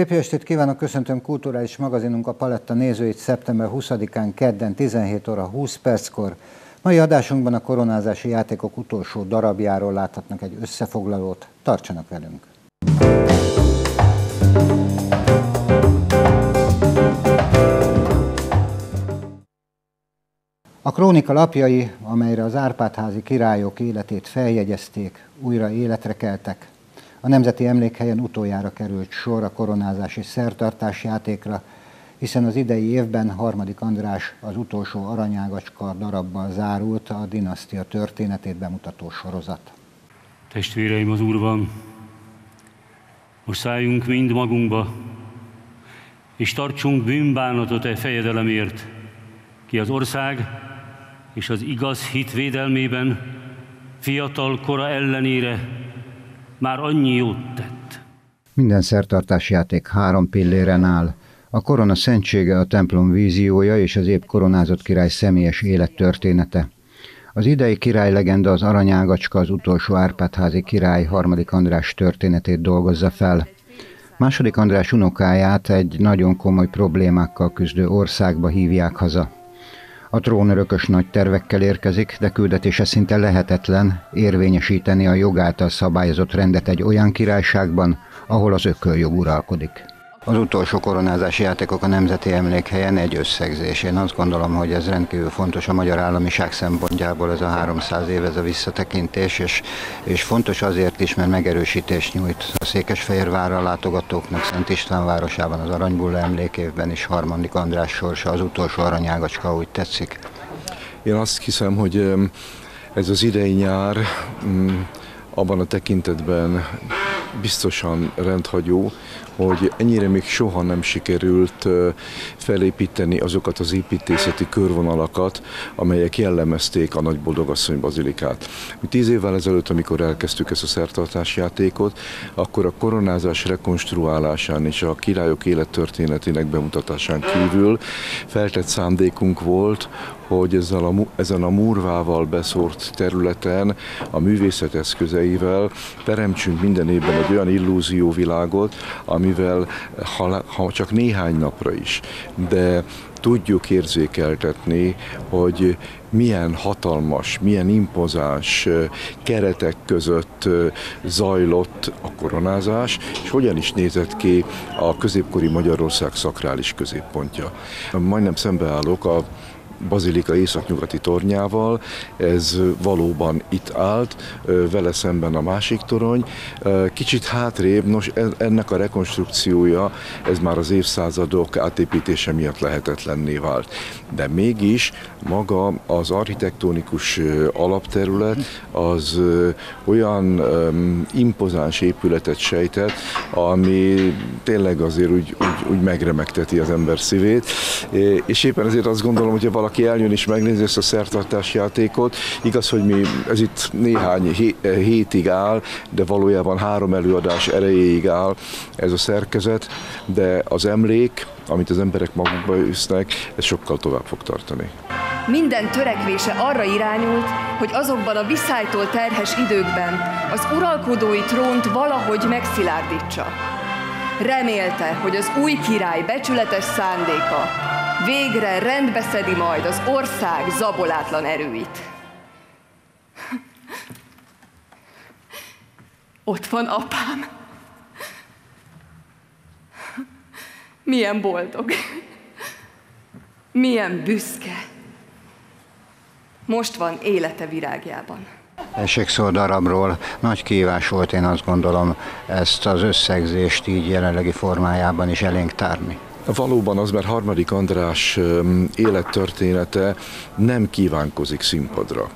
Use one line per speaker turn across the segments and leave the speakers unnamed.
Szép estét kívánok, köszöntöm kulturális magazinunk a Paletta nézőit szeptember 20-án kedden 17 óra 20 perckor. Mai adásunkban a koronázási játékok utolsó darabjáról láthatnak egy összefoglalót. Tartsanak velünk! A krónika lapjai, amelyre az Árpádházi királyok életét feljegyezték, újra életre keltek, a Nemzeti Emlékhelyen utoljára került sor a koronázási szertartás játékra, hiszen az idei évben harmadik András az utolsó aranyágacska darabbal zárult a dinasztia történetét bemutató sorozat.
Testvéreim az Úrban, most szálljunk mind magunkba, és tartsunk bűnbánatot e fejedelemért, ki az ország és az igaz hit védelmében fiatal kora ellenére már annyi jót tett.
Minden szertartás játék három pilléren áll. A korona szentsége a templom víziója és az épp koronázott király személyes élettörténete. Az idei király legenda az aranyágacska az utolsó Árpádházi király harmadik András történetét dolgozza fel. Második András unokáját egy nagyon komoly problémákkal küzdő országba hívják haza. A trónörökös nagy tervekkel érkezik, de küldetése szinte lehetetlen érvényesíteni a jogáltal szabályozott rendet egy olyan királyságban, ahol az ököljog uralkodik. Az utolsó koronázási játékok a Nemzeti Emlékhelyen egy összegzés. Én azt gondolom, hogy ez rendkívül fontos a magyar államiság szempontjából, ez a 300 év, ez a visszatekintés, és, és fontos azért is, mert megerősítést nyújt a Székesfehérvárra látogatóknak, Szent István városában, az Aranybulla emlékévben is Harmadik András sorsa, az utolsó aranyágacska, úgy tetszik.
Én azt hiszem, hogy ez az idei nyár abban a tekintetben biztosan rendhagyó, hogy ennyire még soha nem sikerült felépíteni azokat az építészeti körvonalakat, amelyek jellemezték a Nagy Boldogasszony Bazilikát. Mi tíz évvel ezelőtt, amikor elkezdtük ezt a szertartás játékot, akkor a koronázás rekonstruálásán és a királyok élettörténetének bemutatásán kívül feltett szándékunk volt, hogy ezzel a, ezen a murvával beszórt területen a művészet eszközeivel teremtsünk minden évben egy olyan illúzióvilágot, amivel ha, ha csak néhány napra is, de tudjuk érzékeltetni, hogy milyen hatalmas, milyen impozáns keretek között zajlott a koronázás, és hogyan is nézett ki a középkori Magyarország szakrális középpontja. Majdnem szembeállok a bazilika északnyugati tornyával, ez valóban itt állt, vele szemben a másik torony. Kicsit hátrébb, nos ennek a rekonstrukciója, ez már az évszázadok átépítése miatt lehetetlenné vált. De mégis maga az architektonikus alapterület az olyan impozáns épületet sejtett, ami tényleg azért úgy, úgy, úgy megremegteti az ember szívét, és éppen ezért azt gondolom, hogy valaki valaki eljön és megnézi ezt a szertartás játékot. Igaz, hogy mi, ez itt néhány hétig áll, de valójában három előadás erejéig áll ez a szerkezet, de az emlék, amit az emberek magukba ősznek, ez sokkal tovább fog tartani.
Minden törekvése arra irányult, hogy azokban a viszálytól terhes időkben az uralkodói trónt valahogy megszilárdítsa. Remélte, hogy az új király becsületes szándéka végre rendbe szedi majd az ország zabolátlan erőit. Ott van apám. Milyen boldog. Milyen büszke. Most van élete virágjában.
Esik szó darabról. Nagy kívás volt, én azt gondolom, ezt az összegzést így jelenlegi formájában is elénk tárni.
Valóban az, mert harmadik András élettörténete nem kívánkozik színpadra.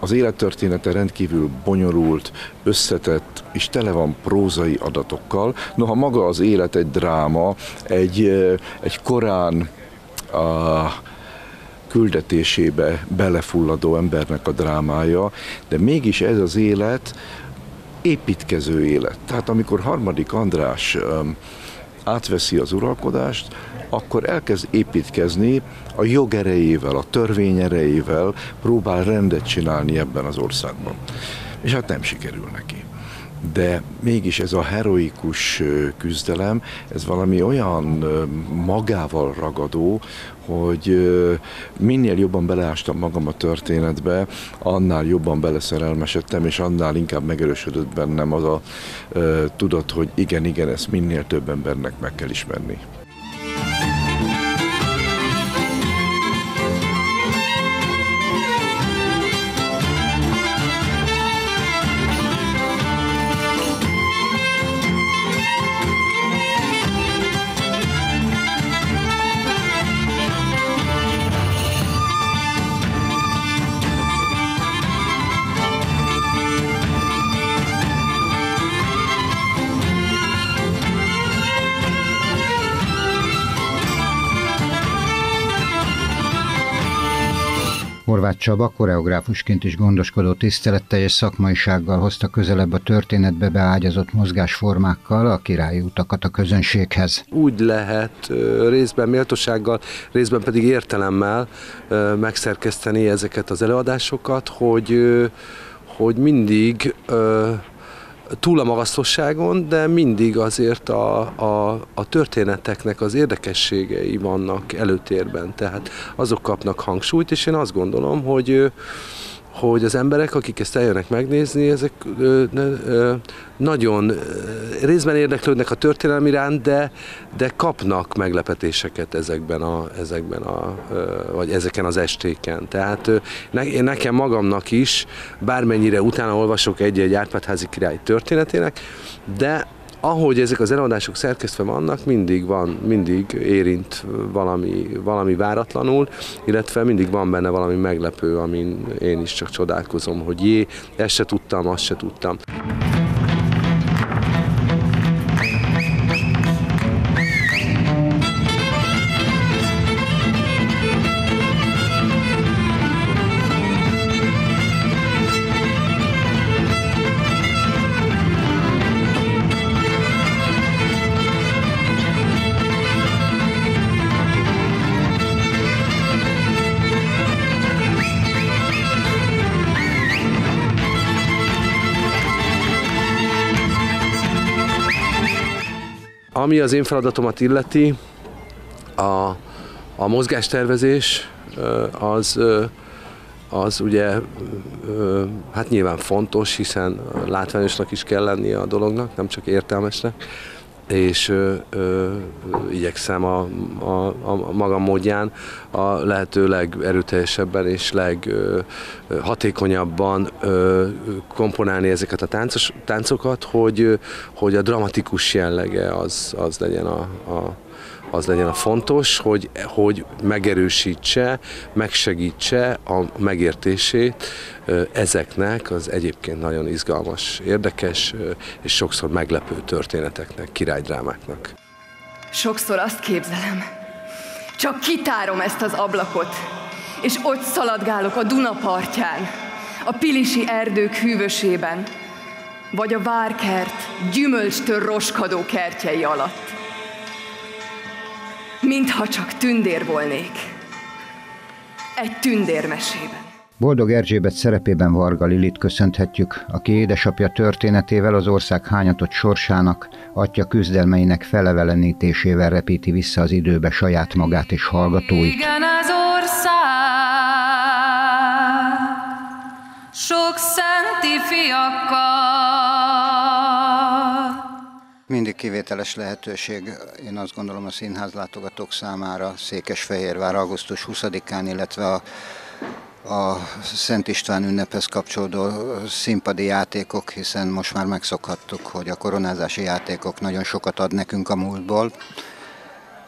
Az élettörténete rendkívül bonyolult, összetett és tele van prózai adatokkal. Noha maga az élet egy dráma, egy, egy korán a küldetésébe belefulladó embernek a drámája, de mégis ez az élet építkező élet. Tehát amikor harmadik András átveszi az uralkodást, akkor elkezd építkezni a jog erejével, a törvény erejével, próbál rendet csinálni ebben az országban. És hát nem sikerül neki de mégis ez a heroikus küzdelem, ez valami olyan magával ragadó, hogy minél jobban beleástam magam a történetbe, annál jobban beleszerelmesedtem, és annál inkább megerősödött bennem az a tudat, hogy igen, igen, ezt minél több embernek meg kell ismerni.
Horváth Csaba koreográfusként is gondoskodó tiszteletteljes szakmaisággal hozta közelebb a történetbe beágyazott mozgásformákkal a királyi utakat a közönséghez.
Úgy lehet részben méltósággal, részben pedig értelemmel megszerkeszteni ezeket az előadásokat, hogy, hogy mindig túl a magasztosságon, de mindig azért a, a, a történeteknek az érdekességei vannak előtérben, tehát azok kapnak hangsúlyt, és én azt gondolom, hogy hogy az emberek, akik ezt eljönnek megnézni, ezek ö, ö, nagyon részben érdeklődnek a történelmi iránt, de, de kapnak meglepetéseket ezekben a, ezekben a, vagy ezeken az estéken. Tehát ne, én nekem magamnak is, bármennyire utána olvasok egy-egy Árpádházi király történetének, de ahogy ezek az előadások szerkesztve vannak, mindig van, mindig érint valami, valami váratlanul, illetve mindig van benne valami meglepő, amin én is csak csodálkozom, hogy jé, ezt se tudtam, azt se tudtam. Ami az én feladatomat illeti, a, a mozgástervezés az, az ugye hát nyilván fontos, hiszen látványosnak is kell lennie a dolognak, nem csak értelmesnek, és ö, ö, igyekszem a, a, a magam módján a lehető legerőteljesebben és leghatékonyabban komponálni ezeket a táncos, táncokat, hogy, hogy a dramatikus jellege az, az legyen a, a az legyen a fontos, hogy, hogy megerősítse, megsegítse a megértését ezeknek az egyébként nagyon izgalmas, érdekes és sokszor meglepő történeteknek, királydrámáknak.
Sokszor azt képzelem, csak kitárom ezt az ablakot, és ott szaladgálok a Duna partján, a Pilisi erdők hűvösében, vagy a várkert gyümölcstől roskadó kertjei alatt mintha csak tündér volnék. Egy tündérmesében.
Boldog Erzsébet szerepében Varga Lilit köszönhetjük, aki édesapja történetével az ország hányatott sorsának, atya küzdelmeinek felevelenítésével repíti vissza az időbe saját magát és hallgatóit. Igen, az ország, sok szenti fiakkal, mindig kivételes lehetőség, én azt gondolom a színház látogatók számára Székesfehérvár augusztus 20-án, illetve a a Szent István ünnephez kapcsolódó színpadi játékok, hiszen most már megszokhattuk, hogy a koronázási játékok nagyon sokat ad nekünk a múltból.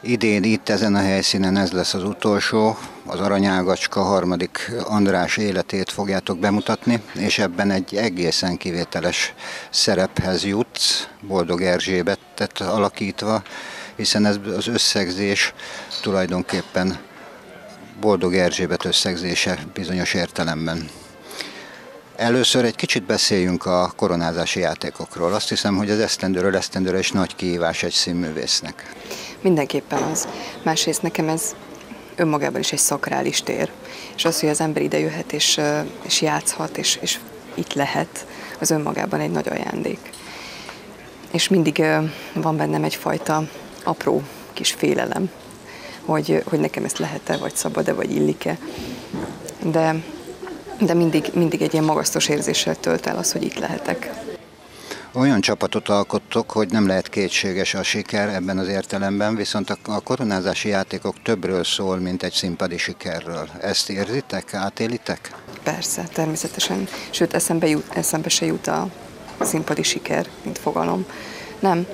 Idén itt ezen a helyszínen ez lesz az utolsó, az Aranyágacska harmadik András életét fogjátok bemutatni, és ebben egy egészen kivételes szerephez jutsz, Boldog Erzsébettet alakítva, hiszen ez az összegzés tulajdonképpen
Boldog Erzsébet összegzése bizonyos értelemben. Először egy kicsit beszéljünk a koronázási játékokról. Azt hiszem, hogy az esztendőről esztendőre is nagy kihívás egy színművésznek.
Mindenképpen az. Másrészt nekem ez önmagában is egy szakrális tér. És az, hogy az ember ide jöhet és, és játszhat, és, és itt lehet, az önmagában egy nagy ajándék. És mindig van bennem egyfajta apró kis félelem, hogy, hogy nekem ezt lehet-e, vagy szabad-e, vagy illik-e. De, de mindig, mindig egy ilyen magasztos érzéssel tölt el az, hogy itt lehetek.
Olyan csapatot alkottok, hogy nem lehet kétséges a siker ebben az értelemben, viszont a koronázási játékok többről szól, mint egy színpadi sikerről. Ezt érzitek, átélitek?
Persze, természetesen. Sőt, eszembe, jut, eszembe se jut a színpadi siker, mint fogalom. Nem,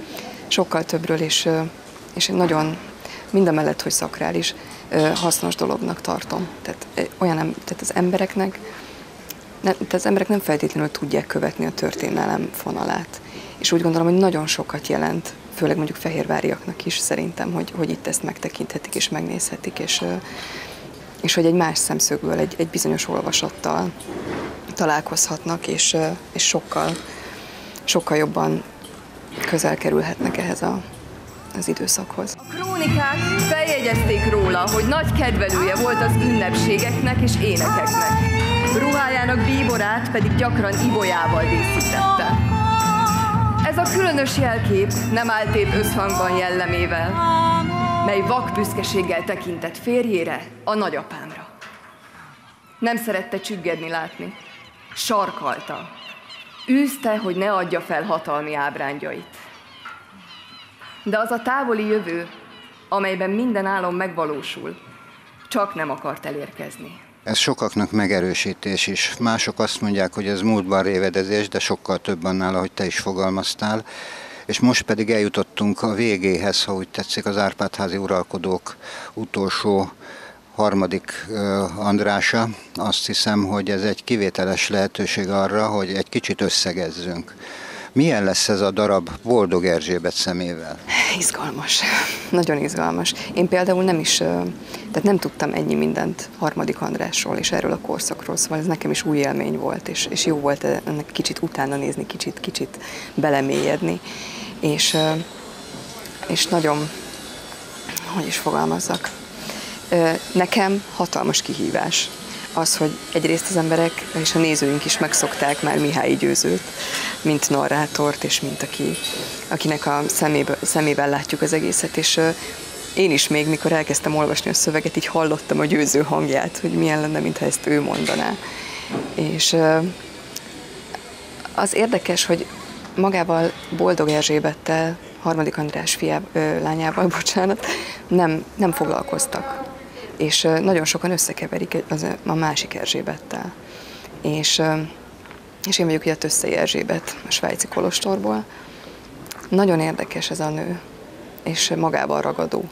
sokkal többről, és, és nagyon mindemellett, hogy szakrális, hasznos dolognak tartom. Tehát, olyan, tehát az embereknek nem, tehát az emberek nem feltétlenül tudják követni a történelem fonalát. És úgy gondolom, hogy nagyon sokat jelent, főleg mondjuk fehérváriaknak is szerintem, hogy, hogy itt ezt megtekinthetik és megnézhetik, és, és hogy egy más szemszögből, egy, egy bizonyos olvasattal találkozhatnak, és, és sokkal, sokkal jobban közel kerülhetnek ehhez a, az időszakhoz.
A krónikák feljegyezték róla, hogy nagy kedvelője volt az ünnepségeknek és énekeknek. Ruhájának bíborát pedig gyakran ibolyával díszítette. Ez a különös jelkép nem állt épp összhangban jellemével, mely vak büszkeséggel tekintett férjére, a nagyapámra. Nem szerette csüggedni látni. Sarkalta. Űzte, hogy ne adja fel hatalmi ábrányait. De az a távoli jövő, amelyben minden álom megvalósul, csak nem akart elérkezni.
Ez sokaknak megerősítés is. Mások azt mondják, hogy ez múltban révedezés, de sokkal több annál, ahogy te is fogalmaztál. És most pedig eljutottunk a végéhez, ha úgy tetszik, az Árpádházi uralkodók utolsó harmadik Andrása. Azt hiszem, hogy ez egy kivételes lehetőség arra, hogy egy kicsit összegezzünk. Milyen lesz ez a darab Boldog Erzsébet szemével?
Izgalmas, nagyon izgalmas. Én például nem is, tehát nem tudtam ennyi mindent harmadik Andrásról és erről a korszakról, szóval ez nekem is új élmény volt, és, és jó volt ennek kicsit utána nézni, kicsit, kicsit belemélyedni, és, és nagyon, hogy is fogalmazzak, nekem hatalmas kihívás az, hogy egyrészt az emberek és a nézőink is megszokták már Mihály Győzőt, mint narrátort, és mint aki, akinek a szeméből, szemével látjuk az egészet, és én is még, mikor elkezdtem olvasni a szöveget, így hallottam a győző hangját, hogy milyen lenne, mintha ezt ő mondaná. És az érdekes, hogy magával Boldog Erzsébettel, harmadik András fiá, lányával, bocsánat, nem, nem foglalkoztak és nagyon sokan összekeverik az, a másik Erzsébettel. És, és én vagyok ugye a Tösszei Erzsébet a svájci kolostorból. Nagyon érdekes ez a nő, és magával ragadó.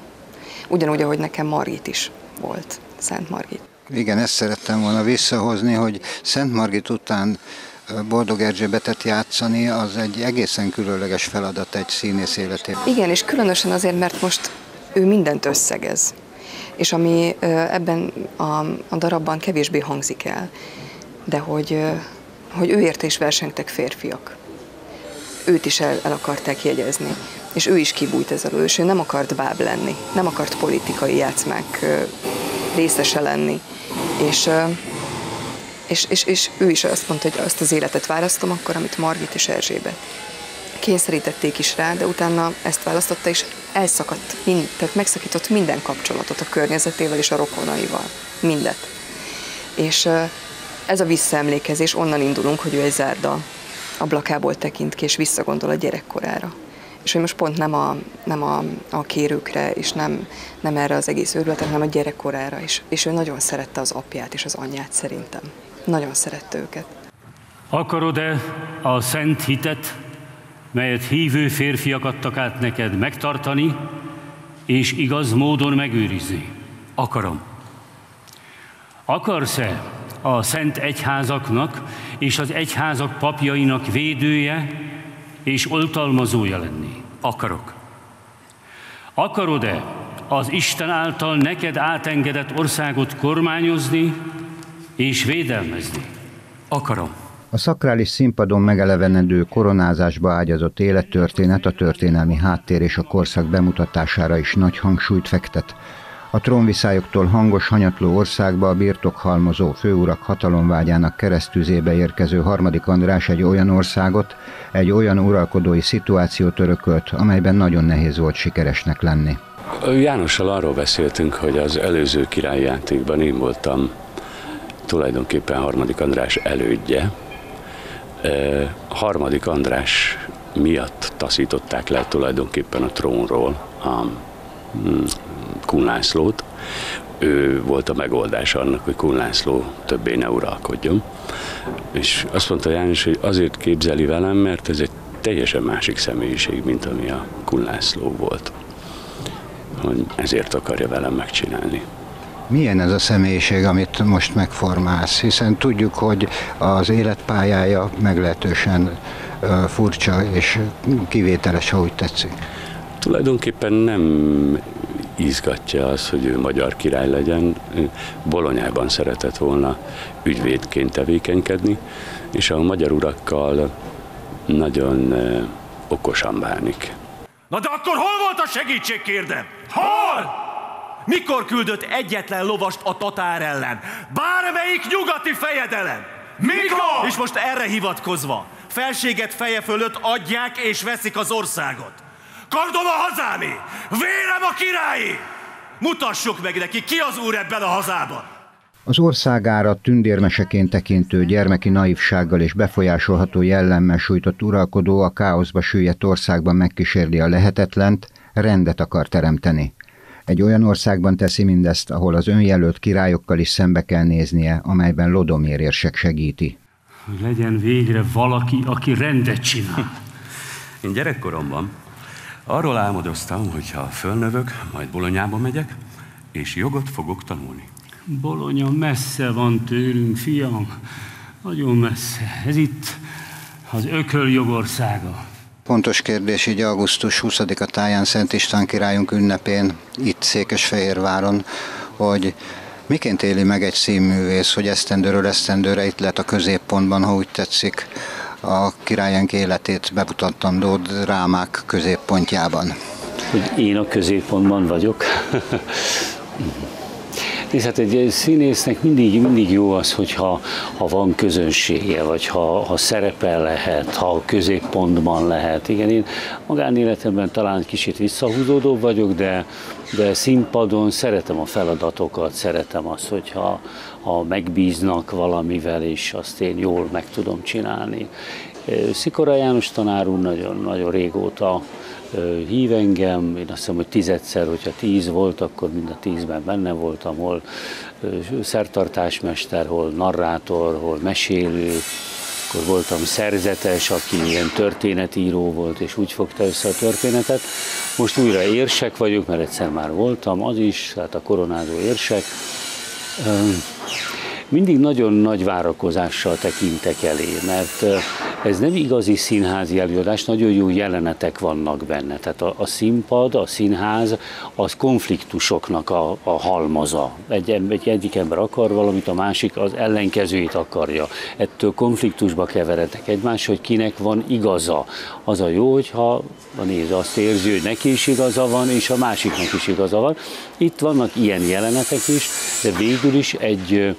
Ugyanúgy, ahogy nekem Margit is volt, Szent Margit.
Igen, ezt szerettem volna visszahozni, hogy Szent Margit után Boldog Erzsébetet játszani, az egy egészen különleges feladat egy színész életében.
Igen, és különösen azért, mert most ő mindent összegez és ami ebben a, a darabban kevésbé hangzik el, de hogy, hogy ő érte is versengtek férfiak. Őt is el, el akarták jegyezni, és ő is kibújt ez alól, és ő nem akart báb lenni, nem akart politikai játszmák részese lenni, és, és, és, és ő is azt mondta, hogy azt az életet választom akkor, amit Margit és Erzsébet kényszerítették is rá, de utána ezt választotta, és elszakadt, mind, tehát megszakított minden kapcsolatot a környezetével és a rokonaival. Mindet. És ez a visszaemlékezés, onnan indulunk, hogy ő egy zárda ablakából tekint ki, és visszagondol a gyerekkorára. És hogy most pont nem a, nem a, a kérőkre, és nem, nem erre az egész őrületre, hanem a gyerekkorára is. És ő nagyon szerette az apját és az anyját szerintem. Nagyon szerette őket.
Akarod-e a szent hitet, melyet hívő férfiak adtak át neked megtartani, és igaz módon megőrizni. Akarom. Akarsz-e a szent egyházaknak és az egyházak papjainak védője és oltalmazója lenni? Akarok. Akarod-e az Isten által neked átengedett országot kormányozni és védelmezni?
Akarom.
A szakrális színpadon megelevenedő koronázásba ágyazott élettörténet a történelmi háttér és a korszak bemutatására is nagy hangsúlyt fektet. A trónviszályoktól hangos hanyatló országba a birtokhalmozó főurak hatalomvágyának keresztüzébe érkező harmadik András egy olyan országot, egy olyan uralkodói szituációt örökölt, amelyben nagyon nehéz volt sikeresnek lenni.
Jánossal arról beszéltünk, hogy az előző királyjátékban én voltam tulajdonképpen harmadik András elődje. Harmadik András miatt taszították le tulajdonképpen a trónról a mm, Kun Lászlót. Ő volt a megoldás annak, hogy Kun László többé ne uralkodjon. És azt mondta János, hogy azért képzeli velem, mert ez egy teljesen másik személyiség, mint ami a Kun László volt. Hogy ezért akarja velem megcsinálni.
Milyen ez a személyiség, amit most megformálsz? Hiszen tudjuk, hogy az életpályája meglehetősen furcsa és kivételes, ha úgy tetszik.
Tulajdonképpen nem izgatja az, hogy ő magyar király legyen. Bolonyában szeretett volna ügyvédként tevékenykedni, és a magyar urakkal nagyon okosan bánik.
Na de akkor hol volt a segítség, kérdem? Hol? Mikor küldött egyetlen lovast a tatár ellen? Bármelyik nyugati fejedelem! Mikor? És most erre hivatkozva, felséget feje fölött adják és veszik az országot. Kardom a hazámé! Vérem a királyi! Mutassuk meg neki, ki az úr ebben a hazában!
Az országára tündérmeseként tekintő gyermeki naivsággal és befolyásolható jellemmel sújtott uralkodó a káoszba süllyedt országban megkísérli a lehetetlent, rendet akar teremteni. Egy olyan országban teszi mindezt, ahol az önjelölt királyokkal is szembe kell néznie, amelyben Lodomér érsek segíti.
Hogy legyen végre valaki, aki rendet csinál.
Én gyerekkoromban arról álmodoztam, hogy ha fölnövök, majd Bolonyába megyek, és jogot fogok tanulni.
Bolonya messze van tőlünk, fiam. Nagyon messze. Ez itt az ököl jogországa.
Pontos kérdés így augusztus 20-a táján Szent István királyunk ünnepén, itt Székesfehérváron, hogy miként éli meg egy színművész, hogy esztendőről esztendőre itt lett a középpontban, ha úgy tetszik, a királyánk életét bemutatandó drámák középpontjában.
Hogy én a középpontban vagyok. Nézd, hát egy színésznek mindig, mindig jó az, hogyha ha van közönsége, vagy ha, ha szerepel lehet, ha középpontban lehet. Igen, én magánéletemben talán kicsit visszahúzódó vagyok, de, de színpadon szeretem a feladatokat, szeretem azt, hogyha ha megbíznak valamivel, és azt én jól meg tudom csinálni. Szikora János tanár úr nagyon, nagyon régóta hív engem, én azt hiszem, hogy tizedszer, hogyha tíz volt, akkor mind a tízben benne voltam, hol szertartásmester, hol narrátor, hol mesélő, akkor voltam szerzetes, aki ilyen történetíró volt, és úgy fogta össze a történetet. Most újra érsek vagyok, mert egyszer már voltam, az is, tehát a koronázó érsek mindig nagyon nagy várakozással tekintek elé, mert ez nem igazi színházi előadás, nagyon jó jelenetek vannak benne. Tehát a, a színpad, a színház, az konfliktusoknak a, a halmaza. Egy, egy egyik ember akar valamit, a másik az ellenkezőjét akarja. Ettől konfliktusba keverednek egymás, hogy kinek van igaza. Az a jó, hogyha a néző azt érzi, hogy neki is igaza van, és a másiknak is igaza van. Itt vannak ilyen jelenetek is, de végül is egy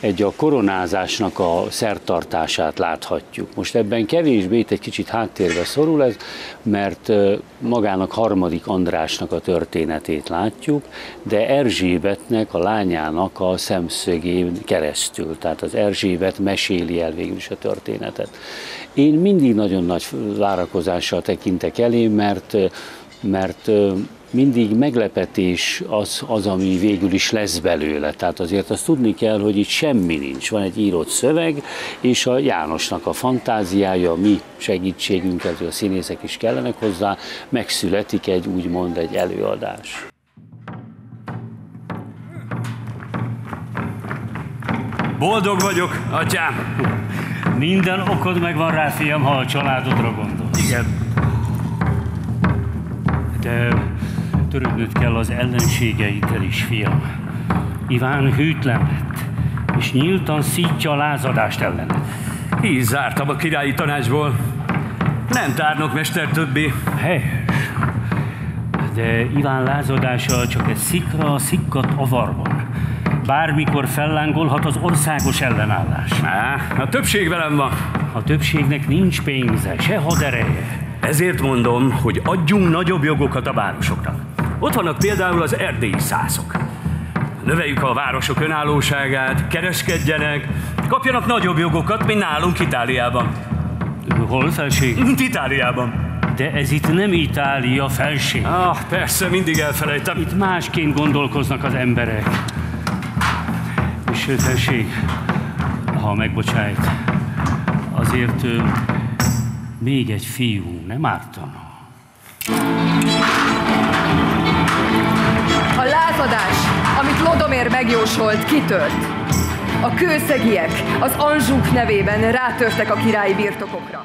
egy a koronázásnak a szertartását láthatjuk. Most ebben kevésbé itt egy kicsit háttérbe szorul ez, mert magának harmadik Andrásnak a történetét látjuk, de Erzsébetnek, a lányának a szemszögén keresztül. Tehát az Erzsébet meséli el végül is a történetet. Én mindig nagyon nagy várakozással tekintek elé, mert mert mindig meglepetés az, az, ami végül is lesz belőle. Tehát azért azt tudni kell, hogy itt semmi nincs. Van egy írott szöveg, és a Jánosnak a fantáziája, mi segítségünkkel, a színészek is kellenek hozzá, megszületik egy úgymond egy előadás.
Boldog vagyok, atyám! Minden okod megvan rá, fiam, ha a családodra gondol.
Igen.
De Törődnöd kell az ellenségeidkel is, fiam. Iván hűtlen lett, és nyíltan szítja a lázadást ellen.
Így zártam a királyi tanácsból. Nem tárnok mester többé.
Helyes. De Iván lázadása csak egy szikra szikkat avarban. Bármikor fellángolhat az országos ellenállás.
Á, a többség velem van.
A többségnek nincs pénze, se hadereje.
Ezért mondom, hogy adjunk nagyobb jogokat a városoknak. Ott vannak például az erdélyi szászok. Növeljük a városok önállóságát, kereskedjenek, kapjanak nagyobb jogokat, mint nálunk Itáliában.
Hol felség?
Mint Itáliában.
De ez itt nem Itália felség.
Ah, persze, mindig elfelejtem.
Itt másként gondolkoznak az emberek. És felség, ha megbocsájt, azért még egy fiú nem ártana.
Lázadás, amit Lodomér megjósolt, kitört. A kőszegiek az Anzsuk nevében rátörtek a királyi birtokokra.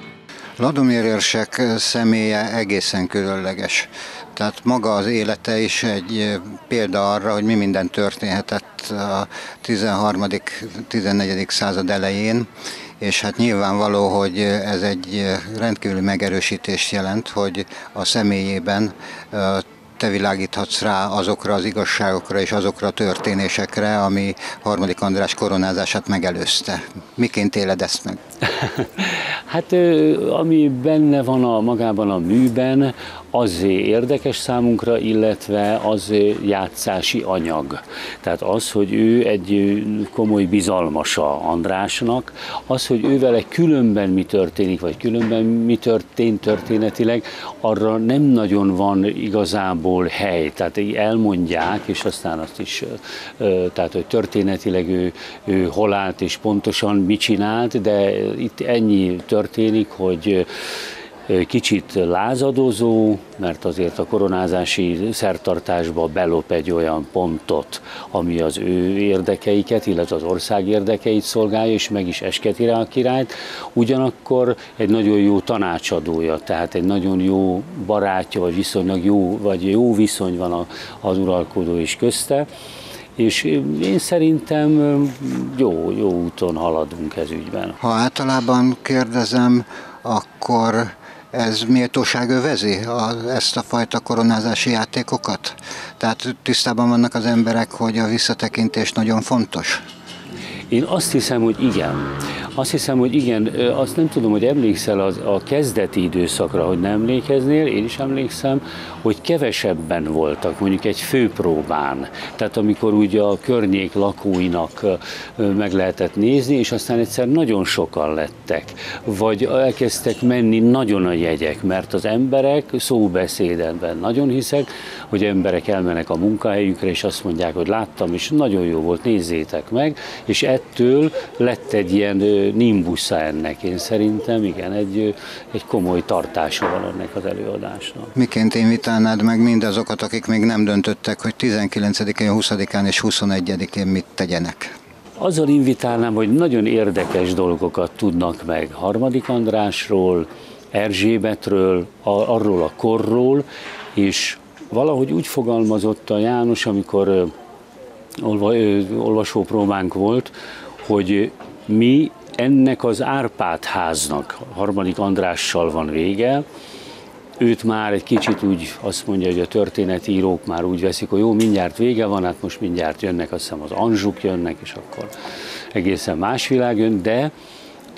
Ladomér érsek személye egészen különleges. Tehát maga az élete is egy példa arra, hogy mi minden történhetett a 13.-14. század elején, és hát nyilvánvaló, hogy ez egy rendkívüli megerősítést jelent, hogy a személyében te világíthatsz rá azokra az igazságokra és azokra a történésekre, ami harmadik András koronázását megelőzte. Miként éled ezt meg?
hát ami benne van a, magában a műben, az érdekes számunkra, illetve az játszási anyag. Tehát az, hogy ő egy komoly bizalmasa Andrásnak, az, hogy ő vele különben mi történik, vagy különben mi történt történetileg, arra nem nagyon van igazából hely. Tehát elmondják, és aztán azt is, tehát hogy történetileg ő, ő hol állt és pontosan mit csinált, de itt ennyi történik, hogy kicsit lázadozó, mert azért a koronázási szertartásba belop egy olyan pontot, ami az ő érdekeiket, illetve az ország érdekeit szolgálja, és meg is esketi rá a királyt, ugyanakkor egy nagyon jó tanácsadója, tehát egy nagyon jó barátja, vagy viszonylag jó, vagy jó viszony van az uralkodó is közte, és én szerintem jó, jó úton haladunk ez ügyben.
Ha általában kérdezem, akkor ez méltóság övezi a, ezt a fajta koronázási játékokat? Tehát tisztában vannak az emberek, hogy a visszatekintés nagyon fontos?
Én azt hiszem, hogy igen. Azt hiszem, hogy igen, azt nem tudom, hogy emlékszel az, a kezdeti időszakra, hogy nem emlékeznél, én is emlékszem, hogy kevesebben voltak, mondjuk egy főpróbán. Tehát amikor ugye a környék lakóinak meg lehetett nézni, és aztán egyszer nagyon sokan lettek. Vagy elkezdtek menni nagyon a jegyek, mert az emberek szóbeszédben nagyon hiszek, hogy emberek elmennek a munkahelyükre, és azt mondják, hogy láttam, és nagyon jó volt, nézzétek meg, és ettől lett egy ilyen nimbusza ennek. Én szerintem igen, egy, egy komoly tartása van ennek az előadásnak.
Miként invitálnád meg mindazokat, akik még nem döntöttek, hogy 19-én, 20-án és 21-én mit tegyenek?
Azzal invitálnám, hogy nagyon érdekes dolgokat tudnak meg Harmadik Andrásról, Erzsébetről, arról a korról, és valahogy úgy fogalmazott a János, amikor olvasópróbánk volt, hogy mi ennek az Árpád háznak, harmadik Andrással van vége, őt már egy kicsit úgy azt mondja, hogy a történetírók már úgy veszik, hogy jó, mindjárt vége van, hát most mindjárt jönnek, azt hiszem az Anzsuk jönnek, és akkor egészen más világ jön, de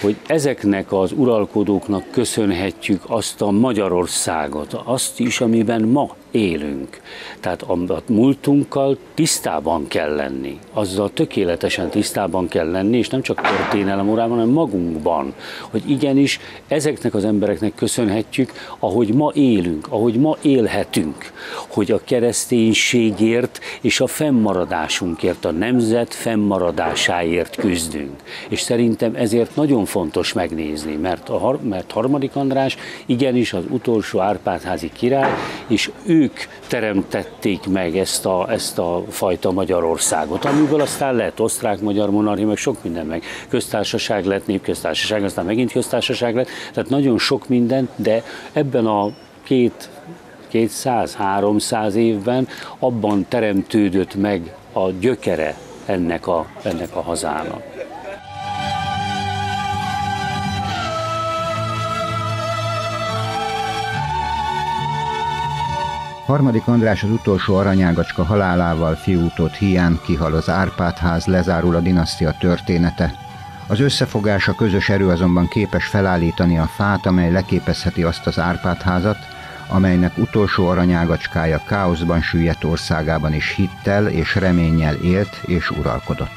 hogy ezeknek az uralkodóknak köszönhetjük azt a Magyarországot, azt is, amiben ma élünk. Tehát a, múltunkkal tisztában kell lenni, azzal tökéletesen tisztában kell lenni, és nem csak történelem órában, hanem magunkban, hogy igenis ezeknek az embereknek köszönhetjük, ahogy ma élünk, ahogy ma élhetünk, hogy a kereszténységért és a fennmaradásunkért, a nemzet fennmaradásáért küzdünk. És szerintem ezért nagyon fontos megnézni, mert, a, mert harmadik András igenis az utolsó Árpádházi király, és ő ők teremtették meg ezt a, ezt a fajta Magyarországot, amiből aztán lett osztrák-magyar monarchia, meg sok minden, meg köztársaság lett, népköztársaság, aztán megint köztársaság lett, tehát nagyon sok minden, de ebben a két 200-300 évben abban teremtődött meg a gyökere ennek a, ennek a hazának.
Harmadik András az utolsó aranyágacska halálával fiútót hiány kihal az Árpádház, lezárul a dinasztia története. Az összefogás a közös erő azonban képes felállítani a fát, amely leképezheti azt az Árpádházat, amelynek utolsó aranyágacskája káoszban süllyedt országában is hittel és reménnyel élt és uralkodott.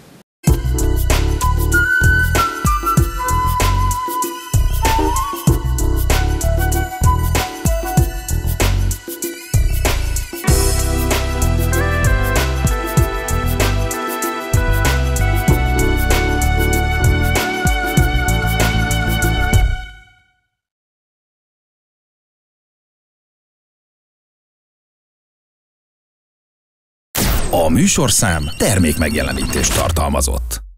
A műsorszám termék megjelenítést tartalmazott.